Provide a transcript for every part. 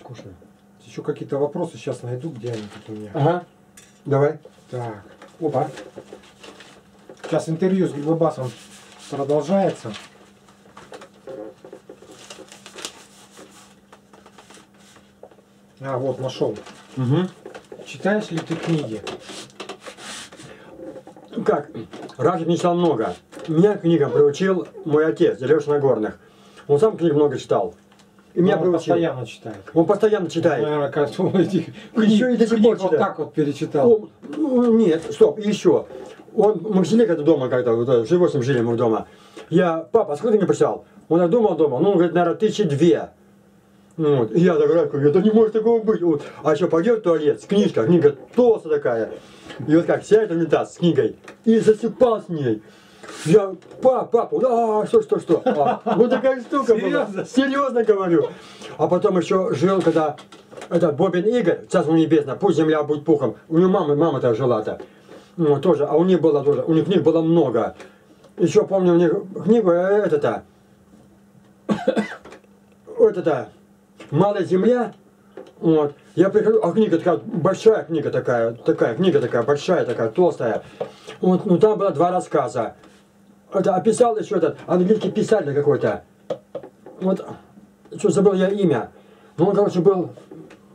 Скушаю. Еще какие-то вопросы сейчас найду, где они тут у меня. Ага. Давай. Так. Опа. Сейчас интервью с Грибобасом продолжается. А, вот, нашел. Угу. Читаешь ли ты книги? Как? Раньше не читал много. Меня книгам приучил мой отец, Леша Нагорных. Он сам книг много читал. И меня он постоянно читает. Он постоянно читает. Наверное, кажется, он этих Еще и до сих пор вот читает. так вот перечитал. О, ну, нет, стоп, еще. Он, мы жили когда дома, когда вот, э, в животном жили мы дома. Я, папа, сколько ты не почитал? Он думал дома, ну, он говорит, наверное, тысячи две. Ну, Вот. И я так говорю, это не может такого быть. Вот. А еще пойдет в туалет с книжкой, книга толстая такая. И вот как сядет унитаз с книгой и засыпал с ней. Я, пап, папа, а, что, что, что? А, вот такая штука была. Серьезно? Серьезно говорю. А потом еще жил, когда этот Бобин Игорь, царство небесное, пусть земля будет пухом. У него мама, мама-то жила-то. Ну, тоже, а у них было тоже, у них книг было много. Еще помню, у них книгу, э, это-то, вот это, «Малая земля», вот, я прихожу, а книга такая, большая книга такая, такая, книга такая, большая такая, толстая. Вот, ну там было два рассказа. Это описал еще этот английский писатель какой-то. Вот, что забыл я имя. Ну, он, короче, был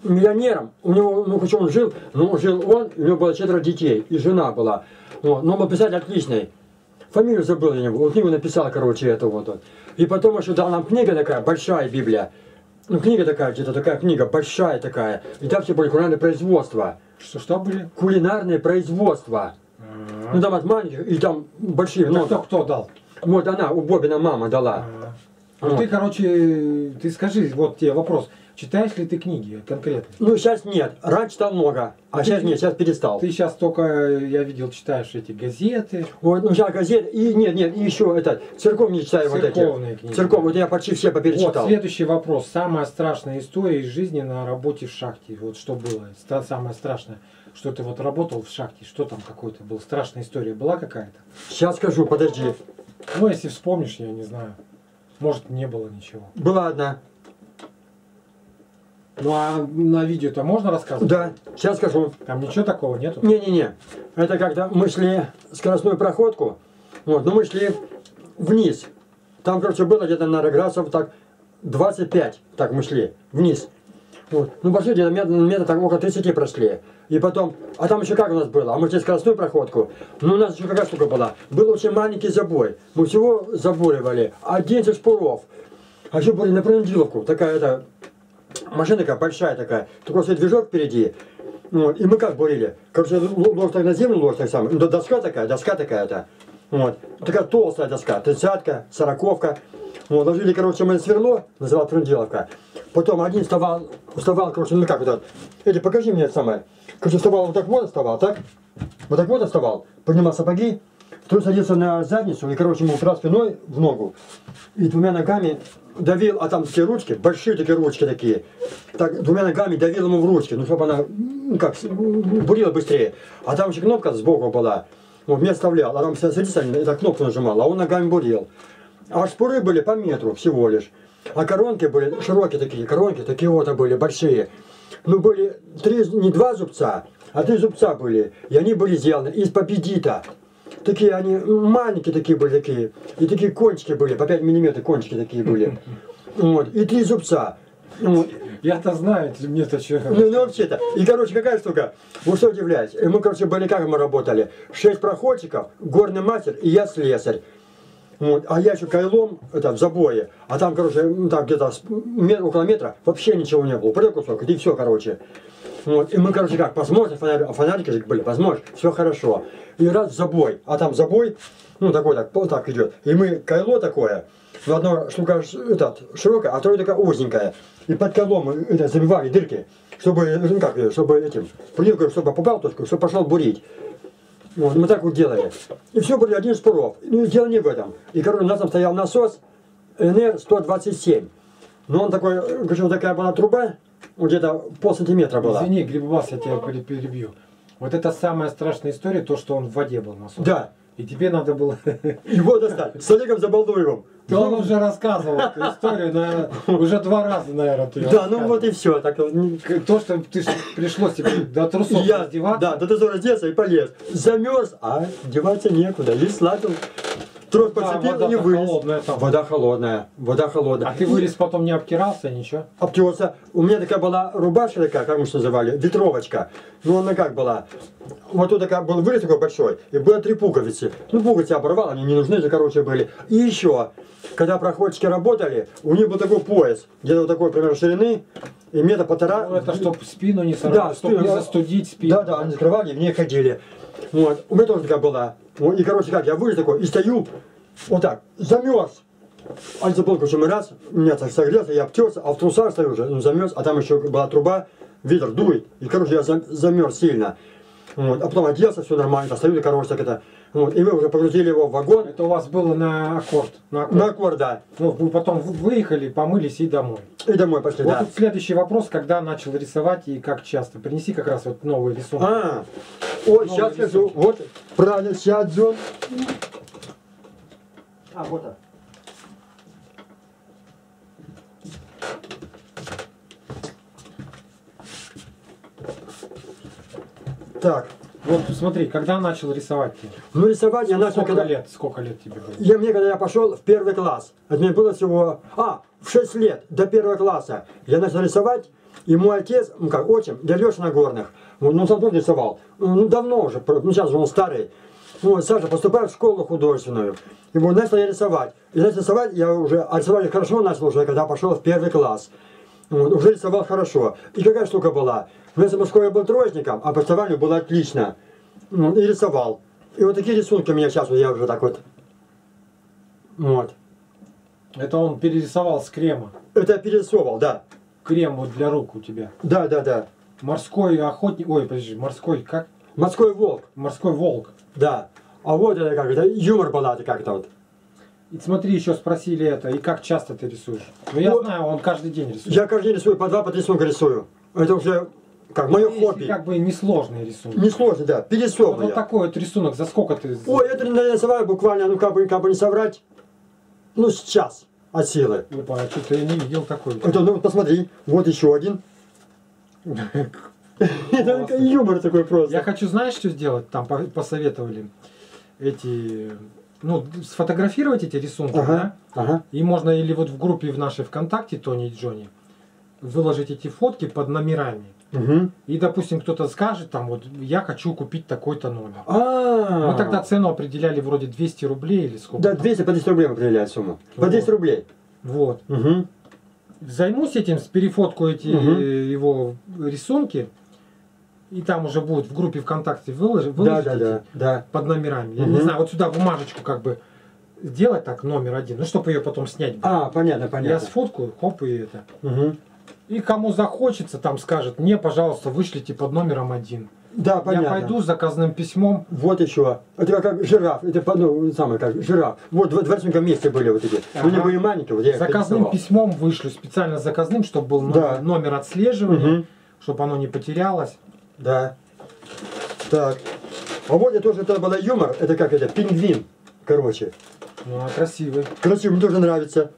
миллионером. У него, ну, причем он жил, ну, жил он, у него было четверо детей, и жена была. Вот, но он был писатель отличный. Фамилию забыл я него. Вот книгу написал, короче, это вот. вот. И потом еще дал нам книга такая, большая Библия. Ну, книга такая, где-то такая книга, большая такая. И там все были кулинарные производства. Что, что были? Кулинарные производства. Ну, там от маленьких, и там большие, Это много. кто, кто дал? Вот она, у Бобина мама дала. А. Ну Вот. ты, короче, ты скажи, вот тебе вопрос. Читаешь ли ты книги конкретно? Ну, сейчас нет. Раньше читал много, а сейчас нет, сейчас перестал. Ты сейчас только, я видел, читаешь эти газеты. Вот, ну, сейчас газеты, и нет, нет, и еще это, церковные читаю вот эти. Церковные книги. Церковные, вот я почти все Вот, поперечитал. следующий вопрос. Самая страшная история из жизни на работе в шахте. Вот что было? Самое страшное. Что ты вот работал в шахте, что там какой-то был? Страшная история была какая-то? Сейчас скажу, подожди. Ну, если вспомнишь, я не знаю. Может, не было ничего. Была одна. Ну, а на видео-то можно рассказывать? Да, сейчас скажу. Там ничего такого нету? Не-не-не. Это когда мы шли скоростную проходку, вот, но мы шли вниз. Там, короче, было где-то, наверное, градусов так 25. Так мы шли вниз. Вот. Ну, где-то метр, метр так около 30 прошли. И потом, а там еще как у нас было? А мы шли скоростную проходку. Ну, у нас еще какая штука была? Был очень маленький забой. Мы всего забуривали. 11 шпуров. А еще были на Прендиловку. Такая это машина такая большая такая. Такой свой движок впереди. Вот. И мы как бурили? Короче, ложь так на землю, ложь так самое. Ну, доска такая, доска такая-то. Вот. Такая толстая доска, тридцатка, сороковка. Вот, ложили, короче, мы сверло, называл Трунделовка. Потом один вставал, вставал, короче, ну как вот так. Эдди, покажи мне это самое. Короче, вставал вот так вот, вставал, так? Вот так вот вставал, поднимал сапоги, второй садился на задницу и, короче, ему упирал спиной в ногу. И двумя ногами давил, а там такие ручки, большие такие ручки такие. Так, двумя ногами давил ему в ручки, ну, чтобы она, ну, как, бурила быстрее. А там еще кнопка сбоку была. Вот, мне вставлял, а там все садится, эта кнопку нажимал, а он ногами бурил. А шпуры были по метру всего лишь. А коронки были широкие такие, коронки такие вот были, большие. Ну, были три, не два зубца, а три зубца были. И они были сделаны из победита. Такие они маленькие такие были такие. И такие кончики были, по 5 миллиметров кончики такие были. Вот. И три зубца. Вот. Я-то знаю, мне-то что. Ну, ну вообще-то. И, короче, какая штука? Вот что удивляюсь. И Мы, короче, были как мы работали. Шесть проходчиков, горный мастер и я слесарь. Вот. А я еще кайлом, это в забое, а там, короче, ну, там где-то мет- около метра вообще ничего не было. Упадет кусок, и все, короче. Вот. И мы, короче, как, посмотрим, фонарь, фонарики же были, посмотришь, все хорошо. И раз забой, а там забой, ну, такой так, вот так идет. И мы кайло такое, но одна штука этот, широкая, а вторая такая узенькая. И под кайлом мы это, забивали дырки, чтобы, ну, как, чтобы этим, плинкой, чтобы попал точку, чтобы пошел бурить. Вот, мы так вот делали. И все были один шпуров. Ну, дело не в этом. И, короче, у нас там стоял насос НР-127. Но он такой, э, короче, вот такая была труба, где-то пол сантиметра была. Извини, Грибовас, я тебя пере- перебью. Вот это самая страшная история, то, что он в воде был на солнце. Да, И тебе надо было... Его достать. С Олегом Забалдуевым. Ты он уже рассказывал эту историю, наверное, уже два раза, наверное, ты Да, ну вот и все. Так, То, что ты пришлось тебе до трусов я, раздеваться. да, до дозора раздеться и полез. Замерз, а деваться некуда. И слабил. Трос Да, подцепил и вода-то вылез. холодная там. Вода холодная. Вода холодная. А ты вылез потом не обтирался, ничего? обтерся. У меня такая была рубашка такая, как мы что называли, ветровочка. Ну, она как была? Вот тут такая был вырез такой большой, и было три пуговицы. Ну, пуговицы оборвал, они не нужны, же, короче, были. И еще, когда проходчики работали, у них был такой пояс, где-то вот такой, примерно, ширины, и метра полтора. Ну, это чтобы спину не Да, сорвать, чтобы не спину- застудить спину. Да, да, они закрывали, в ней ходили. Вот, у меня тоже такая была. Вот, И, короче, как, я вылез такой, и стою, вот так, замерз. А забыл, короче, раз, меня так согрелся, я обтерся, а в трусах стою уже, ну, замерз, а там еще была труба, ветер дует, и, короче, я зам- замерз сильно. Вот, а потом оделся, все нормально, стою, короче, так это, вот, и мы уже погрузили его в вагон, Это у вас было на аккорд. На аккорд. на аккорд, да, Ну, вы потом вы- выехали, помылись и домой. и домой пошли, Вот да. тут следующий вопрос, когда начал рисовать и как часто. Принеси как раз вот новый рисунок. А, о, сейчас скажу, вот, правильно, сейчас, Джон. А, вот так. Так, Вот смотри, когда начал рисовать ты? ну рисовать я начал, Сколько когда... лет? Сколько лет тебе было? Я, мне, когда я пошел в первый класс, это мне было всего... А, в 6 лет, до первого класса, я начал рисовать, и мой отец, ну как, отчим, дядя Леша Нагорных, ну, сам тоже рисовал, ну, давно уже, ну, сейчас же он старый, ну, вот, Саша поступает в школу художественную, и вот начал я рисовать. И начал рисовать я уже, а рисовать хорошо начал уже, когда пошел в первый класс. Вот, уже рисовал хорошо. И какая штука была? Вместо мужского я был троечником, а по рисованию было отлично. Ну, и рисовал. И вот такие рисунки у меня сейчас, вот я уже так вот. Вот. Это он перерисовал с крема. Это я перерисовывал, да. Крем вот для рук у тебя. Да, да, да. Морской охотник, ой, подожди, морской, как? Морской волк, Морской волк. да. А вот это как это, юмор это как-то вот. И смотри, еще спросили это, и как часто ты рисуешь? Ну я Ну, знаю, он каждый день рисует. Я каждый день рисую, по два, по три рисунка рисую. Это уже как мое Если хобби. как бы несложный рисунок. Несложно, да, Вот, перерисовываю. вот я. такой вот рисунок, за сколько ты... Ой, это нарисовал буквально, ну как бы, как бы не соврать, ну сейчас от силы. Опа, а что-то я не видел такой. Это, ну посмотри, вот еще один. Это юмор такой просто. Я хочу, знаешь, что сделать? Там по- посоветовали эти, ну, сфотографировать эти рисунки, Ага, ага. да? И можно или вот в группе в нашей ВКонтакте, Тони и Джонни, выложить эти фотки под номерами. Угу. И, допустим, кто-то скажет, там, вот, я хочу купить такой-то номер. А, Мы тогда цену определяли вроде 200 рублей или сколько. Да, там. 200 по 10 рублей определяет сумму. По 10 рублей. Вот. Угу. Займусь этим, с перефотку эти э, его рисунки, и там уже будет в группе ВКонтакте выложить, Да, выложить да, эти да, да. под номерами. Я не знаю, вот сюда бумажечку как бы сделать так, номер один, ну, чтобы ее потом снять. было. А, понятно, Я понятно. сфоткаю, хоп, и это. Угу. И кому захочется, там скажет, мне, пожалуйста, вышлите под номером один. Да, понятно. Я пойду с заказным письмом. Вот еще. Это как, жираф. Это ну, самое как жираф. Вот два рисунка вместе были вот эти. Ага. Они были маленькие, вот я Заказным письмом вышлю, специально заказным, чтобы был номер, Да. номер отслеживания, Мгм. чтобы оно не потерялось. Да. Так. А вот это тоже это было юмор. Это как это, пингвин. Короче. Ну, а красивый. Красиво, мне тоже нравится.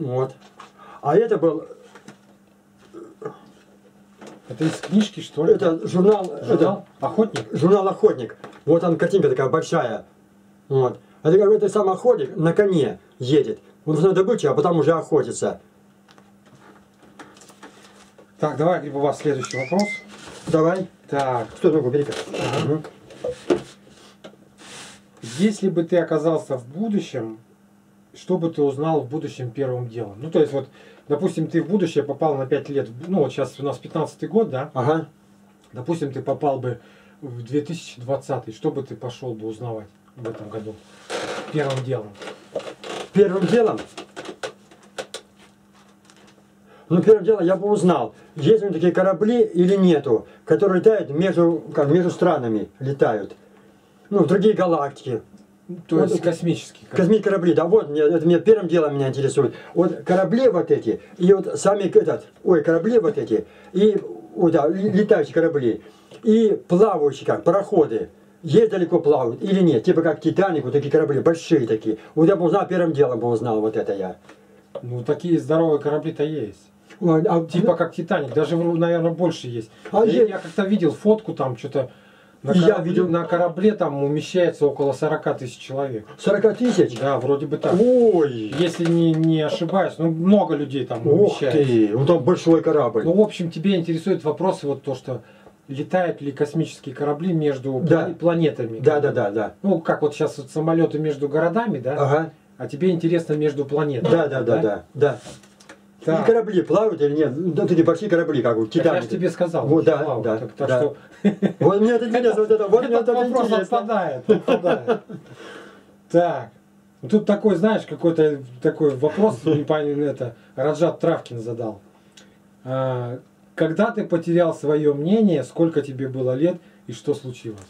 Вот. А это был, Это из книжки, что ли? это журнал, Журнал? Охотник? это журнал Охотник. Вот там картинка такая большая. Вот. Это как это сам охотник на коне едет. Он на добычу, а потом уже охотится. Так, давай, у вас следующий вопрос. Давай. Так, Стой, ну бери-ка. Мгм. если бы ты оказался в будущем, что бы ты узнал в будущем первым делом? Ну, то есть, вот, допустим, ты в будущее попал на 5 лет, ну, вот сейчас у нас 15 год, да? Ага. Допустим, ты попал бы в 2020, что бы ты пошел бы узнавать в этом году? Первым делом. Первым делом, ну, первым делом я бы узнал, есть ли такие корабли или нету, которые летают между, как, между странами, летают. Ну, в другие галактики. То Вот есть космический. корабль. Космические корабли, да, вот, мне, это меня первым делом меня интересует. Вот корабли вот эти, и вот сами этот, ой, корабли вот эти, и вот, да, летающие корабли. И плавающие как, пароходы, есть далеко плавают или нет? Типа как Титаник, вот такие корабли, большие такие. Вот я бы узнал, первым делом бы узнал вот это я. Ну, такие здоровые корабли-то есть. А Типа как Титаник, даже, наверное, больше есть. А я- я как-то видел фотку, там что-то на И я корабле, видел. на корабле там умещается около 40 тысяч человек. 40 тысяч? Да, вроде бы так. Ой! Если не, не ошибаюсь, ну много людей там Ух умещается. ты! Ну там большой корабль. Ну, в общем, тебе интересуют вопросы вот то, что летают ли космические корабли между Да. пла- планетами. Да, да, да, да. Ну, как вот сейчас вот самолеты между городами, да? Ага. А тебе интересно между планетами. Да, да, да, да, да. Так. И корабли плавают или нет? Ну, такие большие корабли, как вот Так я же тебе сказал. Вот, да, плавают. да, Так, так да. что Вот мне это интересно, вот это, вот мне этот это вопрос интересно. отпадает. отпадает. Так. Ну, Тут такой, знаешь, какой-то такой вопрос, непонятно, это, Раджат Травкин задал. А, Когда ты потерял свое мнение, сколько тебе было лет и что случилось?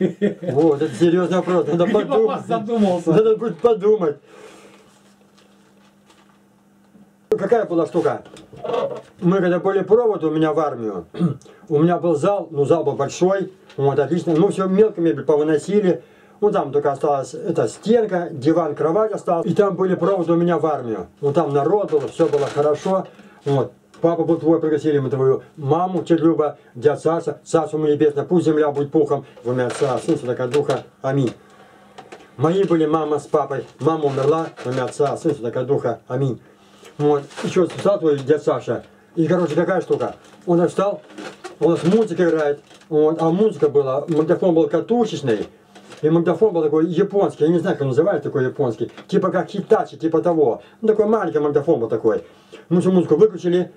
Вот, это серьезный вопрос, надо подумать. Надо будет подумать. Какая была штука? Мы когда были провод у меня в армию, у меня был зал, ну зал был большой, вот отлично, ну все мелко мебель повыносили, ну там только осталась эта стенка, диван, кровать осталась, и там были проводы у меня в армию. Ну там народ был, все было хорошо, вот. Папа был твой, пригласили мы твою маму, тетя Люба, дядя Саша, Саша мы небесно, пусть земля будет пухом, в имя Отца, Сын, Святого Духа, аминь. Мои были мама с папой. Мама умерла, во имя отца, сын, святого духа. Аминь. Вот. Еще встал твой дядя Саша. И, короче, какая штука? Он встал, у нас музыка играет. Вот. А музыка была, магнитофон был катушечный. И магнитофон был такой японский, я не знаю, как он называется такой японский. Типа как хитачи, типа того. Ну, такой маленький магнитофон был такой. Мы всю музыку выключили.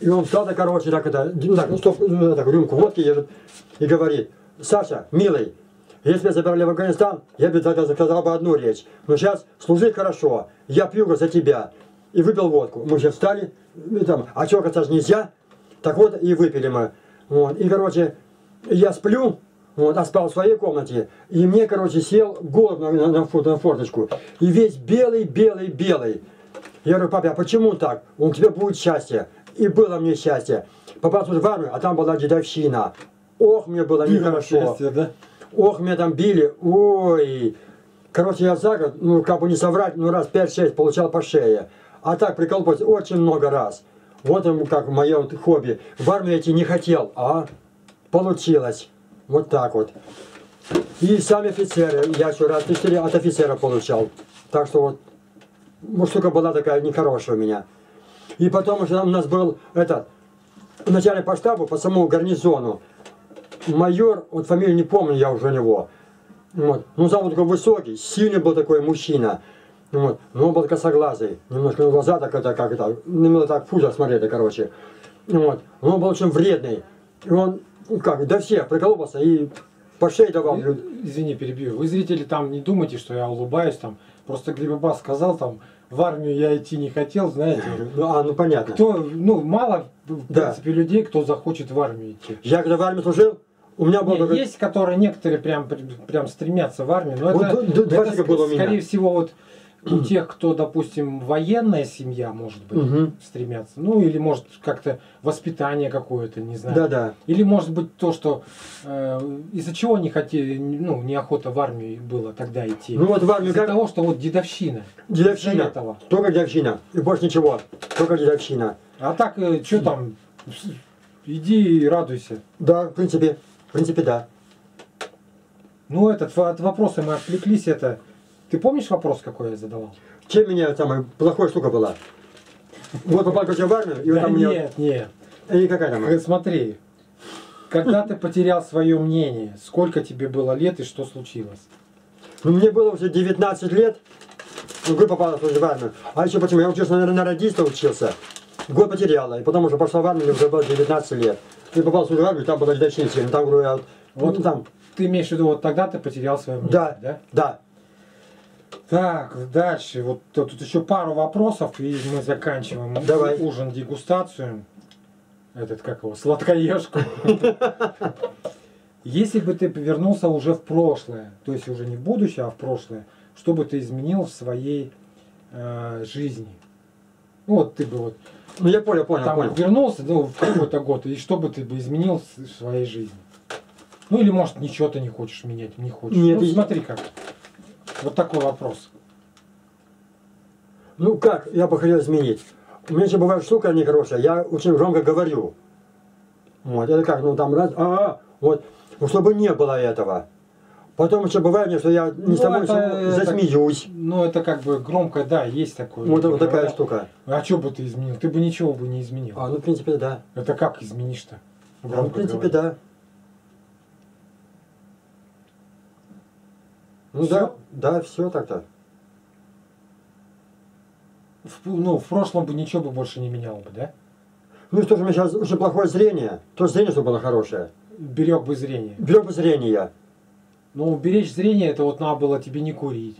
И он встал, так, короче, так это, так, ну, стоп, ну, так, рюмку водки держит. И говорит, Саша, милый, если бы забрали в Афганистан, я бы тогда сказал бы одну речь. Но сейчас служи хорошо, я пью за тебя. И выпил водку. Мы все встали, и там, а чокаться же нельзя. Так вот, и выпили мы. Вот. И, короче, я сплю, вот, а спал в своей комнате. И мне, короче, сел голубь на, на, на фор- на форточку. И весь белый, белый, белый. Я говорю, папа, а почему так? У тебя будет счастье. И было мне счастье. Попал в армию, а там была дедовщина. Ох, мне было нехорошо. Счастье, да? Ох, меня там били, ой. Короче, я за год, ну, как бы не соврать, ну, раз 5-6 получал по шее. А так приколупать очень много раз. Вот как мое вот хобби. В армию идти не хотел, а получилось. Вот так вот. И сами офицеры, я еще раз 4 от офицера получал. Так что вот, ну, штука была такая нехорошая у меня. И потом уже у нас был этот, начальник по штабу, по самому гарнизону майор, вот фамилию не помню я уже него. Вот. Ну, он такой высокий, сильный был такой мужчина. Вот. Но он был косоглазый. Немножко на глаза так это, как это, на меня так фуза смотрели, короче. Вот. Но он был очень вредный. И он, ну, как, до всех приколупался и по шее давал. Извини, перебью. Вы, зрители, там не думайте, что я улыбаюсь там. Просто Глебоба сказал там, в армию я идти не хотел, знаете. Ну, а, ну понятно. Кто, ну, мало, в Да. принципе, людей, кто захочет в армию идти. Я когда в армии служил, у меня был Не, такой- есть, которые некоторые прям, прям стремятся в армию, но Вот это, это человека было у меня. скорее всего вот у тех, кто, допустим, военная семья, может быть, Мгм. стремятся. Ну, или может как-то воспитание какое-то, не знаю. Да-да. Или может быть то, что э, из-за чего не хотели, ну, неохота в армию было тогда идти. Ну вот в армию из-за как? того, что вот дедовщина. Дедовщина. этого. Только дедовщина. И больше ничего. Только дедовщина. А так, что там, иди и радуйся. Да, в принципе. В принципе, да. Ну, этот, от вопроса мы отвлеклись, это... Ты помнишь вопрос, какой я задавал? Чем меня самая плохая штука была? Вот попал короче, в армию, и вот там меня... нет, нет. И какая там? Э, Смотри, когда ты потерял свое мнение, сколько тебе было лет и что случилось? Ну, мне было уже 19 лет. Ну, год попал в армию. А еще почему? Я учился, наверное, на радиста учился. Год потеряла. И потом уже пошла в армию, мне уже было 19 лет. И попал в армию, там была дедовщина сильная. Там, говорю, я вот... Вот ну, там. Ты имеешь в виду, вот тогда ты потерял свое мнение, Да. да? Да. Так, дальше. Вот тут еще пару вопросов, и мы заканчиваем Давай. ужин, дегустацию. Этот, как его, сладкоежку. Если бы ты повернулся уже в прошлое, то есть уже не в будущее, а в прошлое, что бы ты изменил в своей э, жизни? Ну вот ты бы вот Ну я понял, понял, там понял. вернулся ну, в какой-то год, и что бы ты бы изменил в своей жизни? Ну или может ничего ты не хочешь менять, не хочешь. Нет, ну смотри как. Вот такой вопрос. Ну как, я бы хотел изменить. У меня еще бывает штука нехорошая, я очень громко говорю. Вот, это как, ну там раз, а, а, вот, ну, чтобы не было этого. Потом еще бывает что я не Ну, с тобой это- это- засмеюсь. Ну это как бы громко, да, есть такое. Вот, вот такая Да. штука. А что бы ты изменил? Ты бы ничего бы не изменил. А, ну, в принципе, да. Это как изменишь-то? Ну, в принципе, говорить. да. Ну Всё? да, да, все так-то. В- ну, в прошлом бы ничего бы больше не менял бы, да? Ну что же, у меня сейчас очень плохое зрение. То зрение, чтобы было хорошее. Берег бы зрение. Берег бы зрение. Ну, беречь зрение, это вот надо было тебе не курить.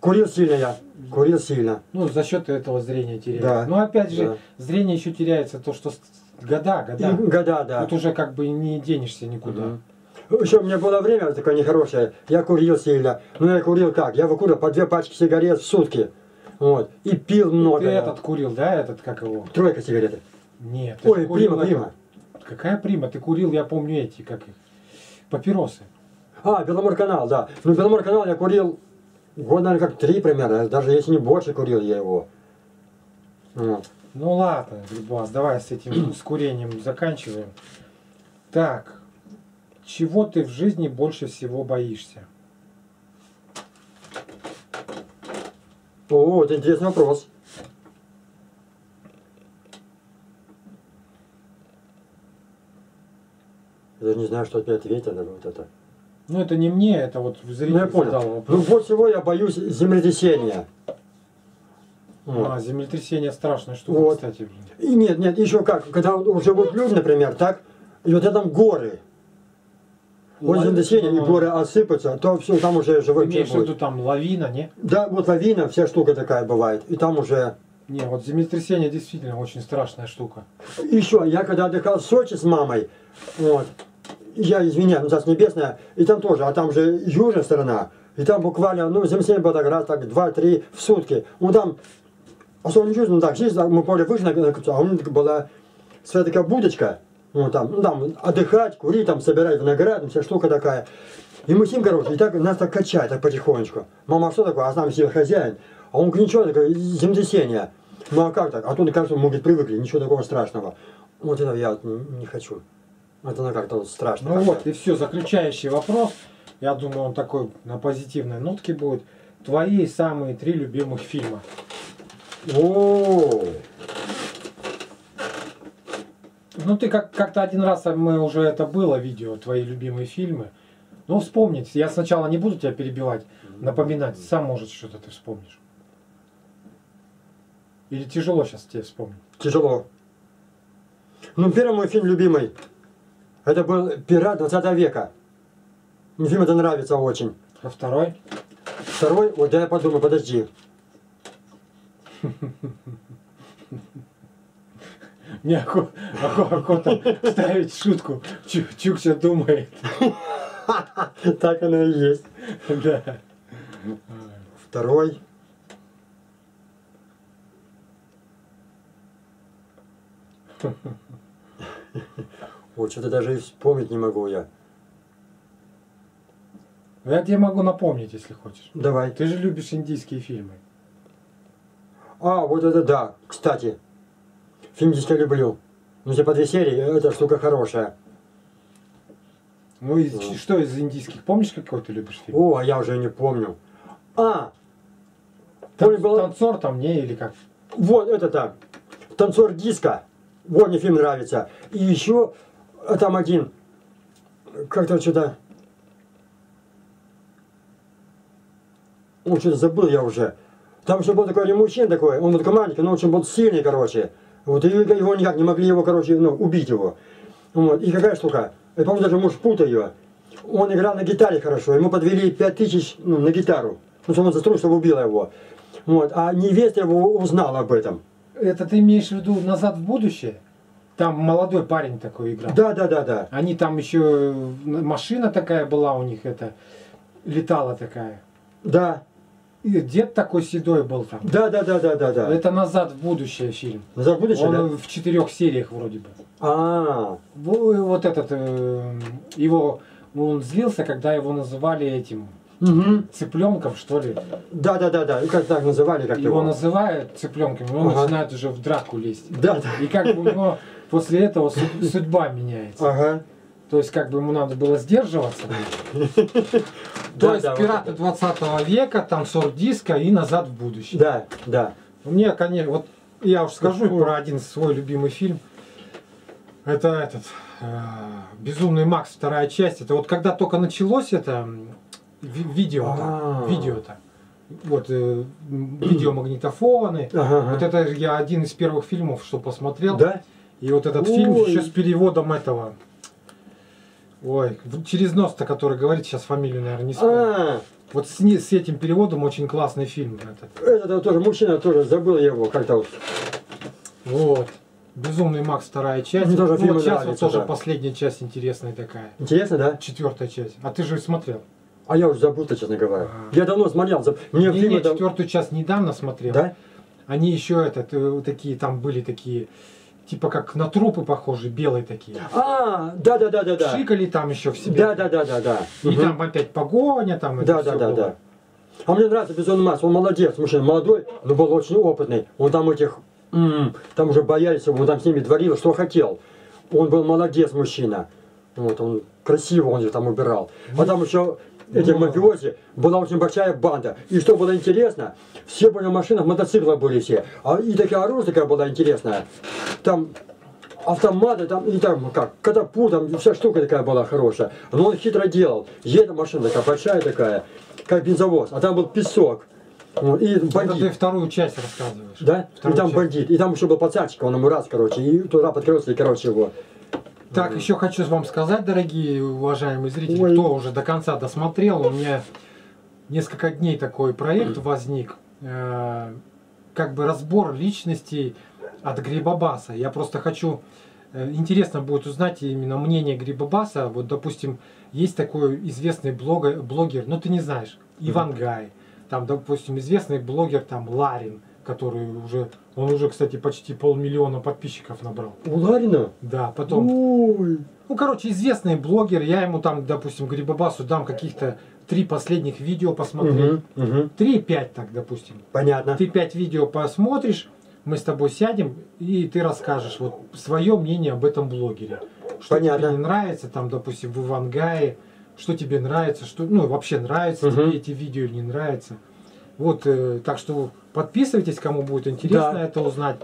Курил сильно я. Курил сильно. Ну, за счет этого зрение теряется. Да. Но опять же, Да. зрение еще теряется то, что года, года. И года, да. Тут уже как бы не денешься никуда. Мгм. Еще у меня было время такое нехорошее. Я курил сильно. Ну я курил как? Я выкурил по две пачки сигарет в сутки. Вот. И пил много. Ты этот курил, да, этот, как его? Тройка сигареты. Нет. Ой, прима, это- прима. Какая прима? Ты курил, я помню эти, как их, папиросы. А, Беломор канал, да. Ну Беломор канал я курил год, наверное, как три примерно. Даже если не больше курил я его. Вот. Ну ладно, Любас, давай с этим, с курением заканчиваем. Так, чего ты в жизни больше всего боишься? О, это интересный вопрос. Я даже не знаю, что тебе ответить на вот это. Ну это не мне, это вот зритель Ну, я понял. задал Ну, больше всего я боюсь землетрясения. Вот. А, землетрясение страшная штука, Вот. кстати. И нет, нет, еще как, когда вот уже вот люди, например, так, и вот там горы. Землетрясение, и горы осыпаются, то все, там уже живой имеешь в виду там лавина, не? Да, вот лавина, вся штука такая бывает. И там уже... Не, вот землетрясение действительно очень страшная штука. Еще, я когда отдыхал в Сочи с мамой, вот, я извиняюсь, ну, Царство Небесное, и там тоже, а там же южная сторона, и там буквально, ну, землетрясение было так раз, так, два-три в сутки. Ну, там, не чувствую, ну, так, здесь, мы поле вышли, а у меня была своя такая будочка, ну, там, ну, там, отдыхать, курить, там, собирать виноград, ну, вся штука такая. И мы с ним, короче, и так, нас так качает, так потихонечку. Мама, а что такое? А там себе хозяин. А он говорит, ничего, такое, землетрясение. Ну, а как так? А тут, кажется, мы, говорит, привыкли, ничего такого страшного. Вот это я вот не, не хочу. Это ну, как-то вот страшно. Ну вот, и все, заключающий вопрос. Я думаю, он такой на позитивной нотке будет. Твои самые три любимых фильма. О, Ну ты как- как-то один раз а мы уже это было видео, твои любимые фильмы. Ну вспомнить. Я сначала не буду тебя перебивать, напоминать. Сам может что-то ты вспомнишь. Или тяжело сейчас тебе вспомнить? тяжело. Ну, первый мой фильм любимый, это был «Пират 20 века». Мне фильм это нравится очень. А второй? Второй, вот я подумаю, подожди. Мне охо- охо- охота ставить шутку. Чу- Чукча думает. Так оно и есть. Да. Второй. Вот что-то даже и вспомнить не могу я. Я тебе могу напомнить, если хочешь. Давай. Ты же любишь индийские фильмы. А, вот это да, кстати. Фильм здесь я люблю. Ну, типа две серии, эта штука хорошая. Ну и Ну. что из индийских? Помнишь, какой ты любишь фильм? О, а я уже не помню. А! Тан- было... Танцор там, не, или как? Вот это там. Танцор диска. Вот мне фильм нравится. И еще а там один. Как-то что-то. О, что-то забыл я уже. Там еще был такой мужчина такой, он был такой маленький, но очень был сильный, короче. Вот, и его никак не могли его, короче, ну, убить его. Вот. И какая штука? Я помню, даже муж путал ее. Он играл на гитаре хорошо, ему подвели пять тысяч ну, на гитару. Ну, что он за струн, чтобы убила его. Вот. А невеста его узнала об этом. Это ты имеешь в виду «Назад в будущее»? Там молодой парень такой играл. Да, да, да, да. Они там еще машина такая была у них, это летала такая. Да. И дед такой седой был там. Да, да, да, да, да, да. Это «Назад в будущее» фильм. За будущее, Он да? в четырех сериях вроде бы. А, Во- Вот этот, э, его, он злился, когда его называли этим угу. цыпленком, что ли. Да, да, да, да. И Как так называли, как Его его? называют цыпленком, и он Ага. начинает уже в драку лезть. Да, да. И как бы у него после этого су- судьба меняется. Ага. То есть как бы ему надо было сдерживаться. То есть пираты это. 20 века, там сорт диска и назад в будущее. Да, да. Мне, конечно, вот я уж скажу про один свой любимый фильм. Это этот э, Безумный Макс, вторая часть. Это вот когда только началось это м, ви- видео-то, А. видео-то. Вот э, видеомагнитофоны. Ага, Вот это я один из первых фильмов, что посмотрел. Да? И вот этот фильм Ой. еще с переводом этого. Ой, через нос-то, который говорит, сейчас фамилию, наверное, не вспомню. А, Вот с, с этим переводом очень классный фильм этот. этот тоже мужчина тоже забыл его как-то. вот. Вот. Безумный Макс, вторая часть. Мне тоже Ну, вот сейчас вот тоже да. последняя часть интересная такая. Интересно, да? Четвертая часть. А ты же смотрел? А я уже забыл-то, честно говоря. А. Я давно смотрел. заб- Мне Не, фильмы не, четвертую часть недавно смотрел. Да? Они еще этот, э, такие, там были такие, типа как на трупы похожие, белые такие. А, да, да, да, да, да. Шикали там еще в себе. Да, да, да, да, да. И Мгм. там опять погоня, там Да, да, да, было. да. А мне нравится Безумный Макс, он молодец, мужчина молодой, но был очень опытный. Он там этих, м, там уже боялись он там с ними творил, что хотел. Он был молодец, мужчина. Вот, он красиво он их там убирал. А там еще эти Ну. мафиози, была очень большая банда. И что было интересно, все были на машинах, мотоциклы были все. А и такая оружие такая была интересная. Там автоматы, там, и там как, катапу, там вся штука такая была хорошая. Но он хитро делал. Едет машина такая большая такая, как бензовоз, а там был песок. Вот, И Это ты бандит. вторую часть рассказываешь. Да? Вторую и там часть. бандит. И там еще был пацанчик, он ему раз, короче, и туда подкрылся, и, короче, его. Так, еще хочу вам сказать, дорогие уважаемые зрители, Ой. кто уже до конца досмотрел, у меня несколько дней такой проект возник, э, как бы разбор личностей от Грибобаса. Я просто хочу, э, интересно будет узнать именно мнение Грибобаса. Вот, допустим, есть такой известный блогер, блогер ну ты не знаешь, Иван Гай, там, допустим, известный блогер там Ларин, который уже, он уже, кстати, почти полмиллиона подписчиков набрал. У Ларина? Да, потом Ой. ну, короче, известный блогер, я ему там, допустим, Грибобасу дам каких-то три последних видео посмотреть. Мгм, мгм. Три-пять так, допустим. Понятно. Ты пять видео посмотришь, мы с тобой сядем, и ты расскажешь вот свое мнение об этом блогере. Что Понятно. тебе не нравится, там, допустим, в Ивангае, что тебе нравится, что, ну, вообще нравится Мгм. тебе эти видео или не нравится. Вот, э, так что подписывайтесь, кому будет интересно Да. это узнать.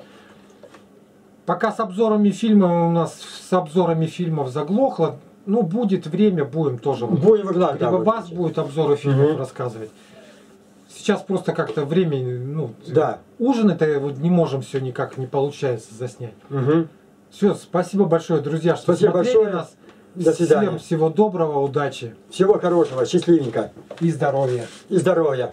Пока с обзорами фильмов у нас с обзорами фильмов заглохло, ну будет время, будем тоже. Будем выкладывать. да, Грибобас вот. будет обзоры фильмов Мгм. рассказывать. Сейчас просто как-то время, ну, Да. ужин это вот не можем все никак не получается заснять. Мгм. Все, спасибо большое, друзья, что Спасибо смотрели большое. нас. До свидания. Всем всего доброго, удачи Всего хорошего, счастливенько и здоровья. и здоровья.